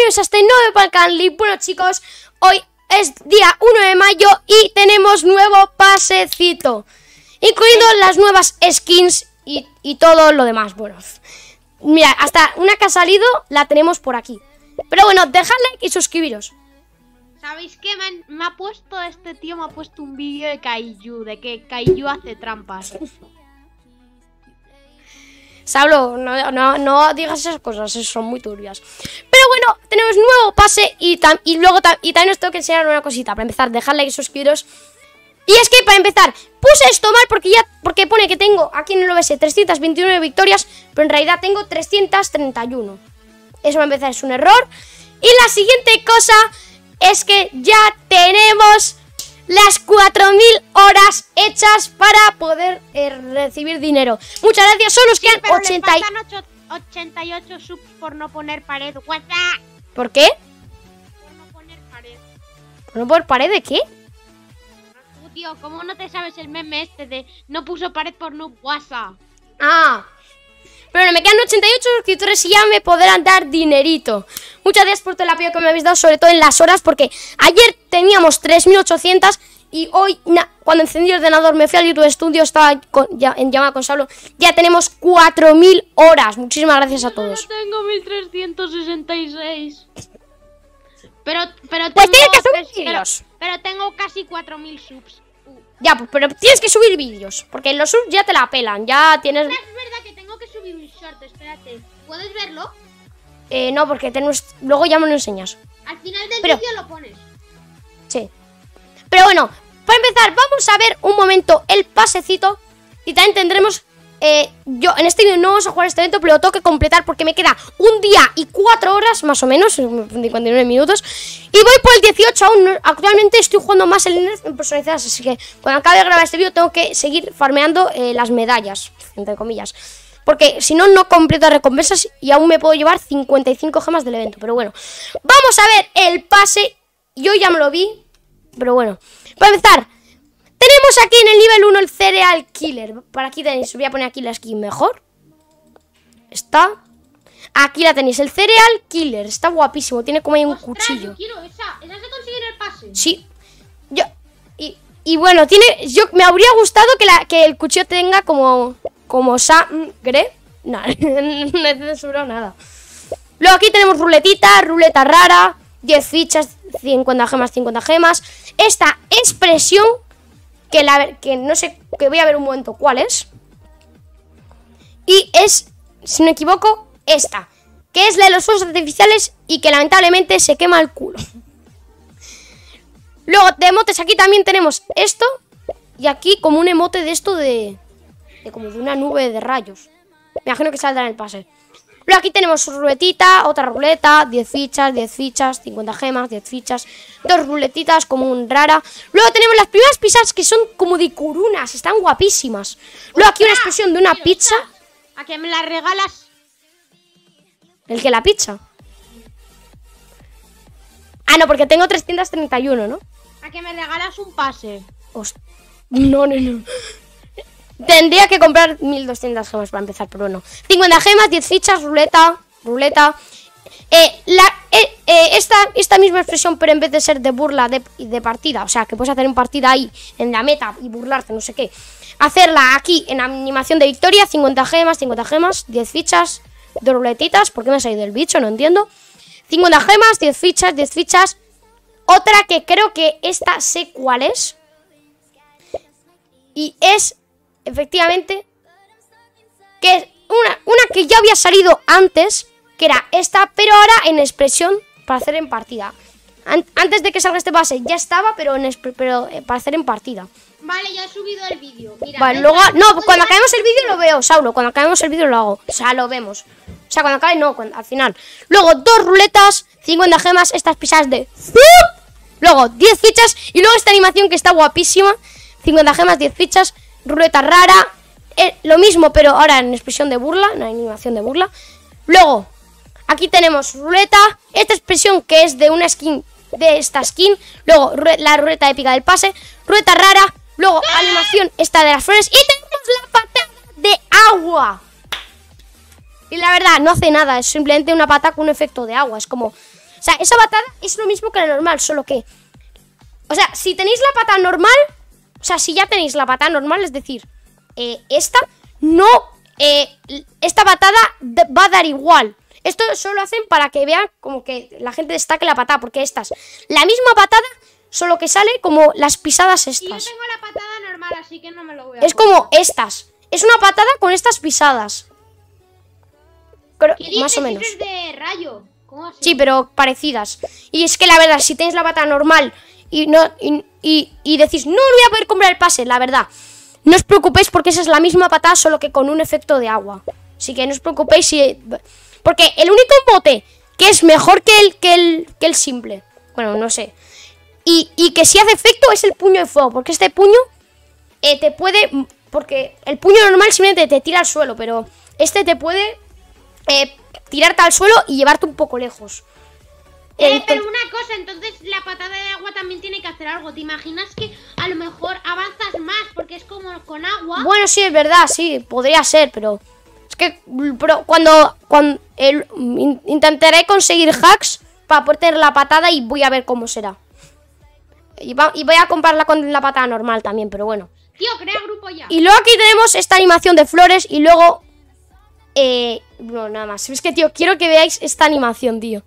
bienvenidos a este nuevo. Y bueno chicos, hoy es día 1 de mayo y tenemos nuevo pasecito. Incluyendo las nuevas skins y, y todo lo demás. Bueno, mira, hasta una que ha salido la tenemos por aquí. Pero bueno, dejad like y suscribiros. ¿Sabéis qué? Me, han- me ha puesto este tío, me ha puesto un vídeo de Kaiju, de que Kaiju hace trampas. Sablo, no, no, no digas esas cosas, son muy turbias. Pero bueno, tenemos nuevo pase y, y luego y también os tengo que enseñar una cosita. Para empezar, dejad like y suscribiros. Y es que para empezar, puse esto mal porque ya porque pone que tengo aquí en el OBS 329 victorias, pero en realidad tengo 331. Eso para empezar es un error. Y la siguiente cosa es que ya tenemos las 4.000 horas hechas para poder eh, recibir dinero. Muchas gracias, solo nos quedan Pero 80 y- le faltan ocho- 88 subs por no poner pared. WhatsApp. ¿Por qué? Por no poner pared. ¿No por pared de qué? Tío, ¿cómo no te sabes el meme este de no puso pared por noob WhatsApp? Ah. Pero bueno, me quedan 88 suscriptores y ya me podrán dar dinerito. Muchas gracias por todo el apoyo que me habéis dado, sobre todo en las horas, porque ayer teníamos 3.800 y hoy, cuando encendí el ordenador, me fui al YouTube Studio, estaba con- ya, en llamada con Saulo, ya tenemos 4.000 horas. Muchísimas gracias a todos. tengo 1366. Pero, pero Pues tengo, tienes que subir pero-. Pero, tengo casi 4000 subs. Uh. Ya, pues, pero tienes que subir vídeos, porque los subs ya te la pelan, ya tienes... Es verdad que tengo espérate. ¿Puedes verlo? Eh, no, porque tenemos... Luego ya me lo enseñas. Al final del Pero- vídeo lo pones. Sí. Pero bueno, para empezar, vamos a ver un momento el pasecito. Y también tendremos. eh, yo en este vídeo no vamos a jugar este evento, pero lo tengo que completar porque me queda un día y cuatro horas, más o menos, 59 minutos. Y voy por el 18 aún. no- actualmente estoy jugando más en líneas personalizadas, así que cuando acabe de grabar este vídeo tengo que seguir farmeando eh, las medallas, entre comillas. Porque si no, no completo recompensas y aún me puedo llevar 55 gemas del evento. Pero bueno, vamos a ver el pase. Yo ya me lo vi, pero bueno. Para empezar, tenemos aquí en el nivel 1 el Cereal Killer. Para aquí tenéis, voy a poner aquí la skin mejor. Está. Aquí la tenéis, el Cereal Killer. Está guapísimo, tiene como ahí un cuchillo. quiero esa. Esa se consigue en el pase. Sí. Yo. Y, y bueno, tiene. Yo me habría gustado que, la, que el cuchillo tenga como. Como sangre. No, no he censurado nada. Luego aquí tenemos ruletita, ruleta rara, 10 fichas, 50 gemas, 50 gemas. Esta expresión, que, la, que no sé, que voy a ver un momento cuál es. Y es, si no me equivoco, esta. Que es la de los fuegos artificiales y que lamentablemente se quema el culo. Luego de emotes aquí también tenemos esto. Y aquí como un emote de esto de... de como de una nube de rayos. Me imagino que saldrá en el pase. Luego aquí tenemos ruletita, otra ruleta, 10 fichas, 10 fichas, 50 gemas, 10 fichas, dos ruletitas como un rara. Luego tenemos las primeras pizzas que son como de curunas, están guapísimas. Luego aquí una expresión de una pizza. A que me la regalas. ¿El que la pizza? Ah, no, porque tengo 331, ¿no? A que me regalas un pase. Host- No, no, no. Tendría que comprar 1200 gemas para empezar, pero no. 50 gemas, 10 fichas, ruleta, ruleta. Eh, la, eh, eh, esta, esta misma expresión, pero en vez de ser de burla de, de partida, o sea, que puedes hacer un partida ahí, en la meta, y burlarte, no sé qué. Hacerla aquí, en animación de victoria, 50 gemas, 50 gemas, 10 fichas, dos ruletitas. ¿Por qué me ha salido el bicho? No entiendo. 50 gemas, 10 fichas, 10 fichas. Otra que creo que esta sé cuál es. Y es, efectivamente, que es una, una que ya había salido antes, que era esta, pero ahora en expresión para hacer en partida. An- antes de que salga este pase ya estaba, pero, en pero eh, para hacer en partida. Vale, ya he subido el vídeo. Vale, luego, no, cuando acabemos el vídeo lo veo, Saulo. Cuando acabemos el vídeo lo hago. O sea, lo vemos. O sea, cuando acabe, no, cuando- al final. Luego, dos ruletas, 50 gemas, estas pisadas de. Luego, 10 fichas. Y luego esta animación que está guapísima. 50 gemas, 10 fichas. Ruleta rara. eh, lo mismo, pero ahora en expresión de burla. En animación de burla. Luego, aquí tenemos ruleta. Esta expresión que es de una skin. De esta skin. Luego, la ruleta épica del pase. Ruleta rara. Luego, animación esta de las flores. Y tenemos la patada de agua. Y la verdad, no hace nada. Es simplemente una patada con un efecto de agua. Es como. O sea, esa patada es lo mismo que la normal, solo que... O sea, si tenéis la patada normal, o sea, si ya tenéis la patada normal, es decir, eh, esta, no... eh, esta patada va a dar igual. Esto solo hacen para que vean como que la gente destaque la patada, porque estas, la misma patada, solo que sale como las pisadas Y yo estas. tengo la patada normal, así que no me lo voy a Es como estas. Es una patada con estas pisadas. Más o menos. de rayo. ¿Cómo así? Sí, pero parecidas. Y es que la verdad, si tenéis la patada normal y no y, y- decís, no, no voy a poder comprar el pase, la verdad, no os preocupéis porque esa es la misma patada, solo que con un efecto de agua. Así que no os preocupéis si... Porque el único bote que es mejor que el, que el, que el simple, bueno, no sé, y, y que si hace efecto es el puño de fuego, porque este puño eh, te puede... Porque el puño normal simplemente te tira al suelo, pero este te puede eh, tirarte al suelo y llevarte un poco lejos. Eh, Ento- pero una cosa, entonces la patada de agua también tiene que hacer algo. ¿Te imaginas que a lo mejor avanzas más porque es como con agua? Bueno, sí, es verdad, sí, podría ser, pero es que mm, pero cuando, cuando el- in- intentaré conseguir hacks para poder tener la patada y voy a ver cómo será. Y, va- y voy a comprarla con la patada normal también, pero bueno. Tío, crea grupo ya. Y luego aquí tenemos esta animación de flores y luego... Eh, no, nada más. Es que, tío, quiero que veáis esta animación, tío.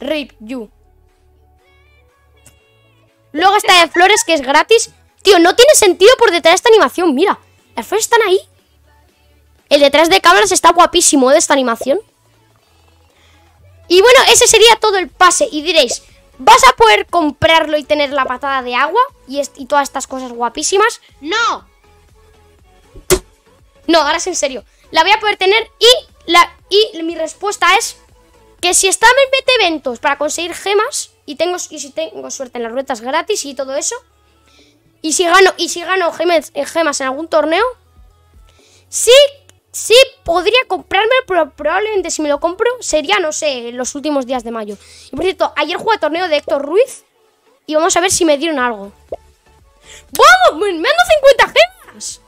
Rip you. Luego está de flores, que es gratis. Tío, no tiene sentido por detrás de esta animación. Mira, las flores están ahí. El detrás de cámaras está guapísimo ¿eh? de esta animación. Y bueno, ese sería todo el pase. Y diréis, ¿vas a poder comprarlo y tener la patada de agua? Y, y todas estas cosas guapísimas. No. No, ahora es en serio. La voy a poder tener y, la, y mi respuesta es que si está en mete eventos para conseguir gemas y tengo y si tengo suerte en las ruedas gratis y todo eso y si gano y si gano gemas, eh, gemas en algún torneo sí sí podría comprarme pero probablemente si me lo compro sería no sé los últimos días de mayo. Y por cierto ayer jugué torneo de Héctor Ruiz y vamos a ver si me dieron algo. Vamos me dado 50 gemas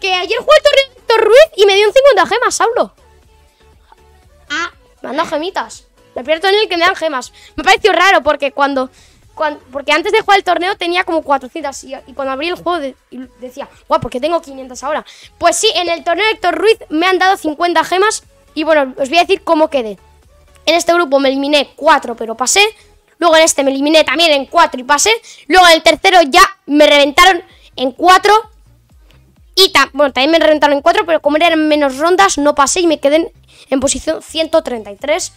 que ayer jugué torneo de Héctor Ruiz y me dio un 50 gemas, Saulo. Ah, Me han dado gemitas. Me pierdo en el que me dan gemas. Me pareció raro porque cuando, cuan- porque antes de jugar el torneo tenía como 400 y, y cuando abrí el juego decía, guau, ¿por qué tengo 500 ahora? Pues sí, en el torneo de Héctor Ruiz me han dado 50 gemas y bueno, os voy a decir cómo quedé. En este grupo me eliminé 4 pero pasé. Luego en este me eliminé también en 4 y pasé. Luego en el tercero ya me reventaron en 4 y bueno, también me reventaron en 4, pero como eran menos rondas, no pasé y me quedé en posición 133.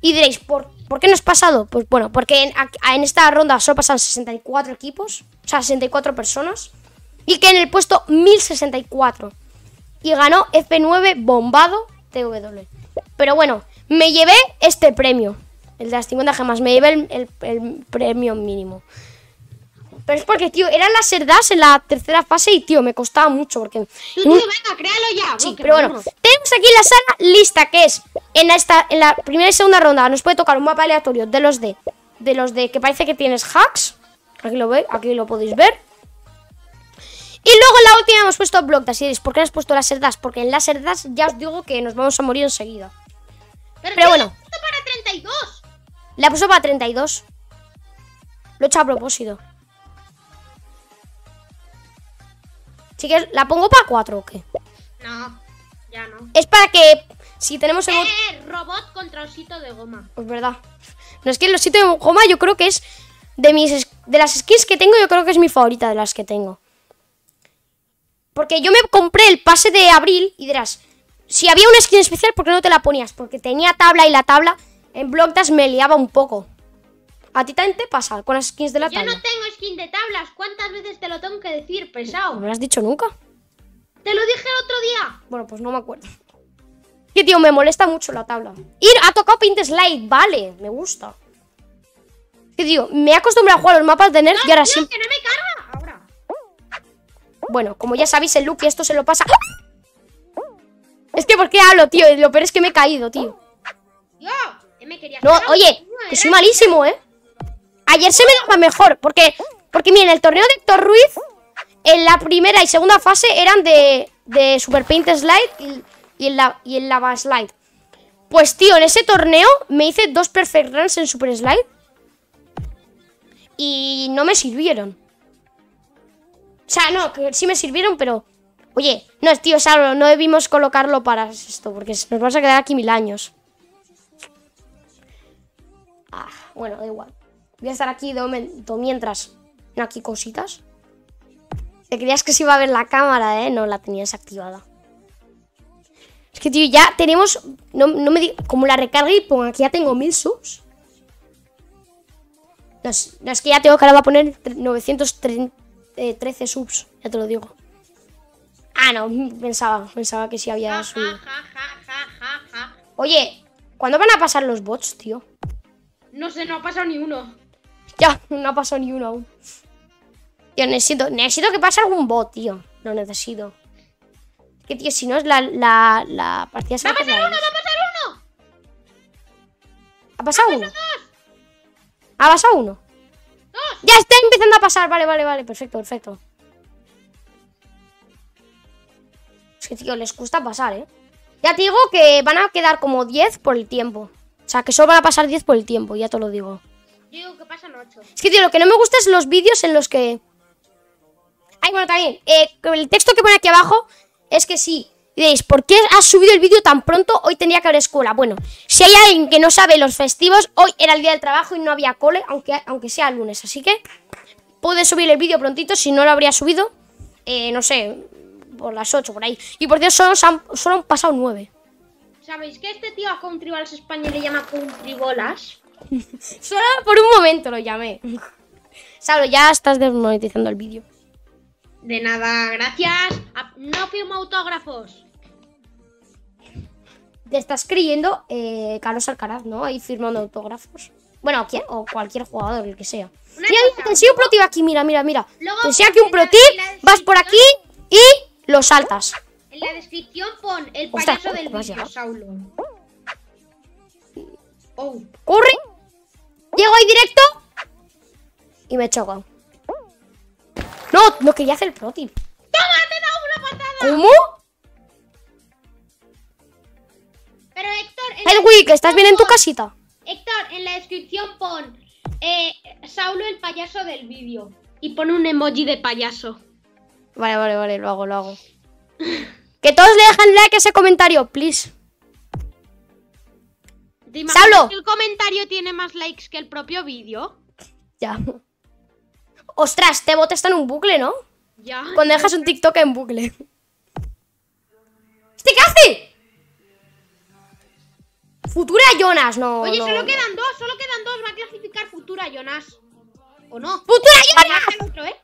Y diréis, ¿por, ¿por qué no has pasado? Pues bueno, porque en, esta ronda solo pasan 64 equipos, o sea, 64 personas. Y que en el puesto 1064. Y ganó F9 Bombado TW. Pero bueno, me llevé este premio. El de las 50 gemas. Me llevé el premio mínimo. Pero es porque, tío, eran las cerdas en la tercera fase y, tío, me costaba mucho porque... tú, tío, venga, créalo ya. Sí, pero bueno, tenemos aquí la sala lista, que es en esta, en la primera y segunda ronda nos puede tocar un mapa aleatorio de los de, de los de que parece que tienes hacks. Aquí lo ve, aquí lo podéis ver. Y luego en la última hemos puesto block dash. Y diréis, ¿por qué no has puesto las cerdas? Porque en las cerdas ya os digo que nos vamos a morir enseguida. Pero, pero bueno. esto para 32. La puso para 32. Lo he hecho a propósito. Así que la pongo para 4 o qué. No, ya no. Es para que si tenemos el Eh, robot contra osito de goma. Pues verdad. No es que el osito de goma yo creo que es de mis es- de las skins que tengo, yo creo que es mi favorita de las que tengo. Porque yo me compré el pase de abril y dirás, si había una skin especial, ¿por qué no te la ponías? Porque tenía tabla y la tabla en Block Dash me liaba un poco. ¿A ti también te pasa con las skins de la Yo tabla? no tengo skin de tablas. ¿Cuántas veces te lo tengo que decir, ¿No pesado? me lo has dicho nunca? Te lo dije el otro día. Bueno, pues no me acuerdo. Que tío, me molesta mucho la tabla. Ir, ha tocado Paint Slide, vale, me gusta. Que tío, me he acostumbrado a jugar los mapas de Nerf y ahora Tío, sí. que no me carga. Ahora. Bueno, como ya sabéis, el look y esto se lo pasa. Es que, ¿por qué hablo, tío? Lo peor es que me he caído, tío. Yo, me No, oye, No, que soy malísimo, ¿eh? Ayer se me daba mejor, porque, porque miren, el torneo de Héctor Ruiz, en la primera y segunda fase eran de, de Super Paint Slide y, en la, y en Lava Slide. Pues tío, en ese torneo me hice dos perfect runs en Super Slide. Y no me sirvieron. O sea, no, que sí me sirvieron, pero... Oye, no, tío, Saulo, no debimos colocarlo para esto, porque nos vamos a quedar aquí mil años. Ah, bueno, da igual. Voy a estar aquí de momento mientras... Aquí cositas. Te creías que se iba a ver la cámara, ¿eh? No, la tenía desactivada. Es que, tío, ya tenemos... No, no me Como la recarga y pongo aquí ya tengo mil subs. No es, no, es que ya tengo que ahora va a poner 913 eh, subs. Ya te lo digo. Ah, no, pensaba, pensaba que sí había subido. Oye, ¿cuándo van a pasar los bots, tío? No sé, no ha pasado ni uno. Ya, no ha pasado ni uno aún. Yo necesito, necesito que pase algún bot, tío. Lo necesito. Que tío, si no es la, la, la partida... ¡Va a pasar uno, va a pasar uno! ¿Ha pasado uno? ¿Ha pasado uno? ¡Dos! Ya está empezando a pasar, vale, vale, vale, perfecto, perfecto. Es que, tío, les cuesta pasar, ¿eh? Ya te digo que van a quedar como 10 por el tiempo. O sea, que solo van a pasar 10 por el tiempo, ya te lo digo. Yo digo que pasan 8. Es que, tío, lo que no me gusta es los vídeos en los que Ay, bueno, también, eh, el texto que pone aquí abajo es que sí. Diréis, ¿por qué has subido el vídeo tan pronto? Hoy tendría que haber escuela. Bueno, si hay alguien que no sabe los festivos, hoy era el día del trabajo y no había cole, aunque, aunque sea lunes. Así que pude subir el vídeo prontito, si no lo habría subido, eh, no sé, por las 8, por ahí. Y por Dios, solo, han, solo han pasado 9. ¿Sabéis que este tío a Country España le llama Country Bolas? solo por un momento lo llamé. Sablo, ya estás desmonetizando el vídeo. De nada, gracias. No firmo autógrafos. Te estás creyendo eh, Carlos Alcaraz, ¿no? Ahí firmando autógrafos. Bueno, ¿quién? o cualquier jugador, el que sea. Mira, te enseño un pro tip aquí, mira, mira, mira. te enseño aquí un pro tip, vas por aquí y lo saltas. En la descripción pon el payaso del vídeo, Saulo. Oh. Directo y me choco. No, no quería hacer el pro tip. ¡Toma, te he dado una patada! ¿Cómo? Pero Héctor... Edwin, ¿estás bien en tu casita? Héctor, en la descripción pon eh, Saulo el payaso del vídeo. Y pon un emoji de payaso. Vale, vale, vale, lo hago, lo hago. que todos le dejen like a ese comentario, please. El comentario tiene más likes que el propio vídeo? Ya. Ostras, este bot está en un bucle, ¿no? Ya. Cuando dejas un TikTok en bucle. ¿Este hace? Futura Jonas, no. Oye, solo quedan dos, solo quedan dos. Va a clasificar Futura Jonas. ¿O no? ¡Futura Jonas! ¿eh?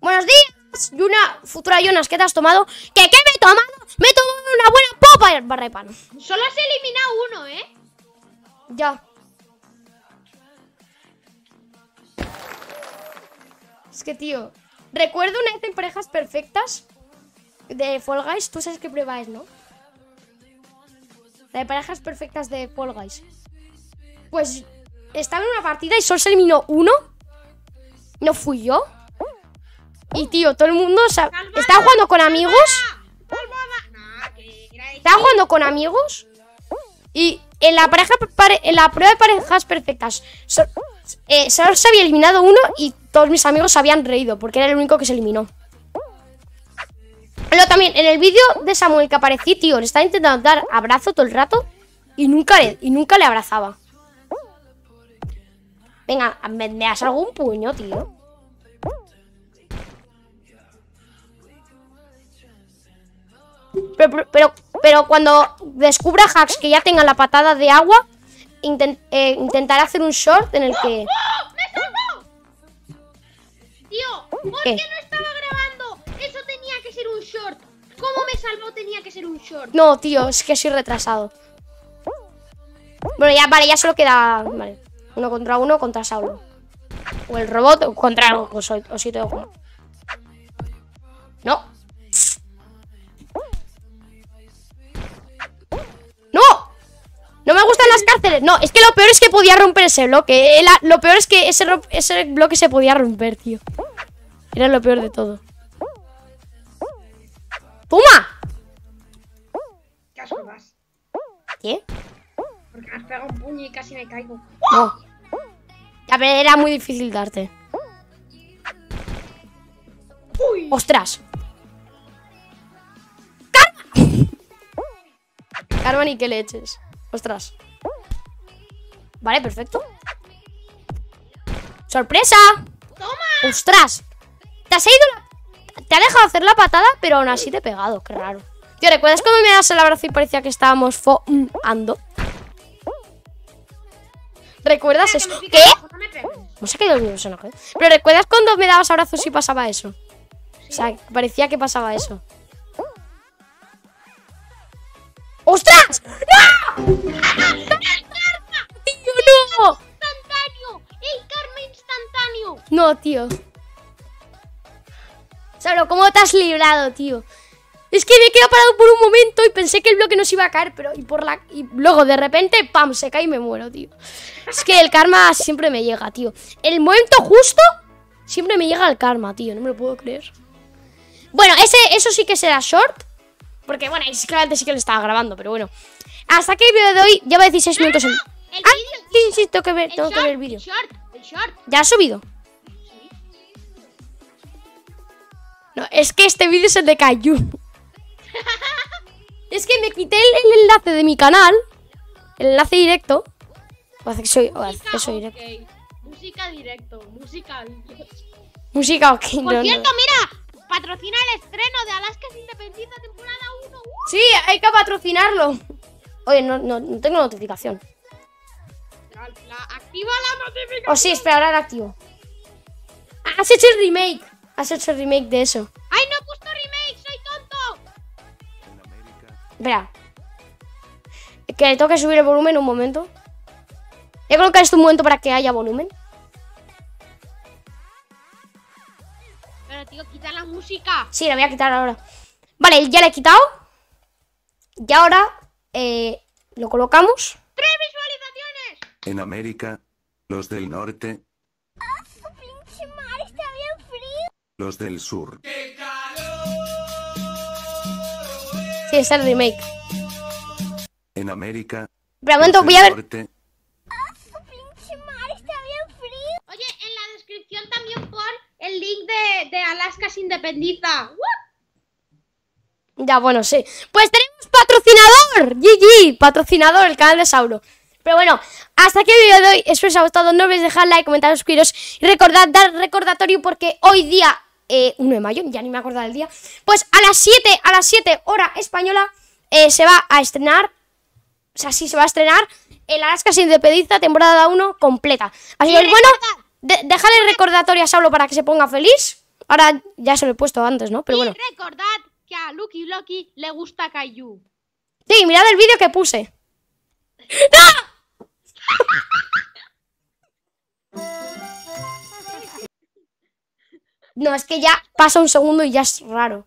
Buenos días, Yuna, Futura Jonas, ¿qué te has tomado? ¿Qué, qué me he tomado? Me he tomado una buena popa barra de pan. Solo has eliminado uno, ¿eh? Ya. Es que, tío, recuerdo una vez en parejas perfectas de Fall Guys. Tú sabes qué prueba es, ¿no? La de parejas perfectas de Fall Guys. Pues estaba en una partida y solo se eliminó uno. No fui yo. Y, tío, todo el mundo... Estaba jugando con amigos. Estaba jugando con amigos. Y en la pareja en la prueba de parejas perfectas eh, solo se había eliminado uno y todos mis amigos se habían reído porque era el único que se eliminó. Pero también, en el vídeo de Samuel que aparecí, tío, le estaba intentando dar abrazo todo el rato y nunca le, y nunca le abrazaba. Venga, me, me das algún puño, tío. Pero, pero, pero, cuando descubra hacks que ya tengan la patada de agua, eh, intentaré hacer un short en el que... Tío, ¿por qué? no estaba grabando? Eso tenía que ser un short. ¿Cómo me salvó? Tenía que ser un short. No, tío, es que soy retrasado. Bueno, ya, vale, ya solo queda... Vale, uno contra uno contra Saulo. O el robot contra algo, o, soy, o si tengo... No. ¡No! Las cárceles. No, es que lo peor es que podía romper ese bloque. lo peor es que ese, ese bloque se podía romper, tío. Era lo peor de todo. ¡Toma! ¿Qué? ¿Qué? Porque me has pegado un puño y casi me caigo. No. Ya, pero era muy difícil darte. Uy. ¡Ostras! ¡Karma! Karma ni que le eches. ¡Ostras! Vale, perfecto. ¡Sorpresa! ¡Toma! ¡Ostras! Te has ido la- Te ha dejado hacer la patada, pero aún así te he pegado. Qué raro. Tío, ¿recuerdas cuando me das el abrazo y parecía que estábamos foando? ¿Recuerdas eso? ¿Qué? No el personaje. Pero ¿recuerdas cuando me dabas abrazos y pasaba eso? O sea, parecía que pasaba eso. ¡Ostras! ¡No! ¡Tío, no! ¡Instantáneo! ¡El karma instantáneo! No, tío. Solo, ¿cómo te has librado, tío? Es que me he quedado parado por un momento y pensé que el bloque no se iba a caer, pero y por la y luego de repente pam se cae y me muero, tío. Es que el karma siempre me llega, tío. El momento justo siempre me llega el karma, tío, no me lo puedo creer. Bueno, ese eso sí que será short, porque bueno, es que antes sí que lo estaba grabando, pero bueno. Hasta aquí el vídeo de hoy lleva 16 minutos en El Ah, vídeo. sí, sí, tengo que ver, El tengo que short, ver el vídeo. El short, el short. ¿Ya ha subido? No, es que este vídeo es el de Cayu. es que me quité el, el enlace de mi canal. El enlace directo. O acceso, o acceso directo. ok. Música directo, música directo. Música, ok. Por no, no. cierto, mira, patrocina el estreno de Alaska's Independiente temporada 1. ¡Uh! Sí, hay que patrocinarlo. Oye, no, no, no tengo notificación. La- la- activa la notificación. O sí, espera, ahora la activo. Ah, Has hecho el remake. Has hecho el remake de eso. ¡Ay, no he puesto remake! ¡Soy tonto! Espera. Que le toque subir el volumen un momento. Voy a colocar esto un momento para que haya volumen. Pero, tío, quita la música. Sí, la voy a quitar ahora. Vale, ya la he quitado. Y ahora eh, lo colocamos. En América, los del norte, los del sur. Sí, es el remake. En América, Pero un los momento, del voy a ver. norte, Oye, en la descripción también pon el link de, de Alaska's Independiza. ¡Uh! Ya, bueno, sí. Pues tenemos patrocinador. GG, patrocinador, el canal de Sauro. Pero bueno, hasta aquí el vídeo de hoy. Espero que os haya gustado. No olvidéis dejar like, comentar, suscribiros. Y recordad dar recordatorio porque hoy día, eh, 1 de mayo, ya ni me acuerdo del día. Pues a las 7, a las 7 hora española, eh, se va a estrenar. O sea, sí se va a estrenar el Alaska sin Indepediza temporada 1 completa. Así que bueno, de, el recordatorio a Saulo para que se ponga feliz. Ahora ya se lo he puesto antes, ¿no? Pero bueno. Y recordad que a Lucky Loki le gusta Kaiju. Sí, mirad el vídeo que puse. ¡No! No, es que ya pasa un segundo y ya es raro.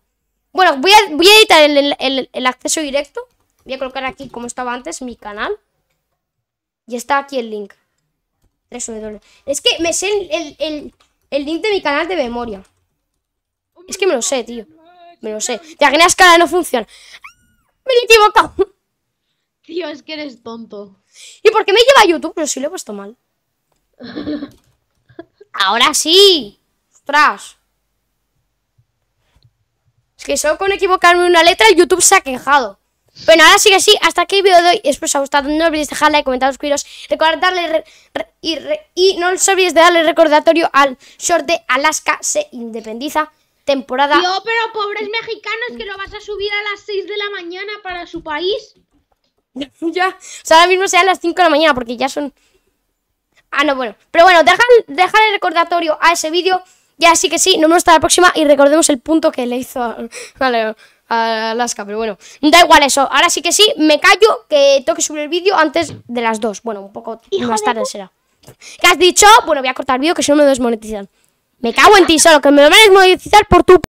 Bueno, voy a, editar el, acceso directo. Voy a colocar aquí, como estaba antes, mi canal. Y está aquí el link. Es que me sé el link de mi canal de memoria. Es que me lo sé, tío. Me lo sé. Te imaginas que ahora no funciona. Me he equivocado. Tío, es que eres tonto. ¿Y por qué me lleva a YouTube? Pero si lo he puesto mal. Ahora sí. Ostras. Es que solo con equivocarme una letra el YouTube se ha quejado. Bueno, ahora sí que sí, hasta aquí el vídeo de hoy. Espero que os haya gustado. No olvidéis dejar like, comentar, suscribiros. Recordad darle re- re- y, re- y no os olvidéis de darle recordatorio al short de Alaska se independiza. Temporada. Tío, pero pobres mexicanos que lo vas a subir a las 6 de la mañana para su país. ya. O sea, ahora mismo sean las 5 de la mañana porque ya son. Ah, no, bueno. Pero bueno, dejar, dejar el recordatorio a ese vídeo. Ya sí que sí, nos vemos hasta la próxima y recordemos el punto que le hizo a, a- a Alaska. Pero bueno, da igual eso. Ahora sí que sí, me callo que tengo que subir el vídeo antes de las 2. Bueno, un poco más tarde será. ¿Qué has dicho? Bueno, voy a cortar el vídeo que si no me desmonetizan. Me cago en ti solo, que me lo van a desmonetizar por tu